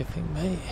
you think, mate?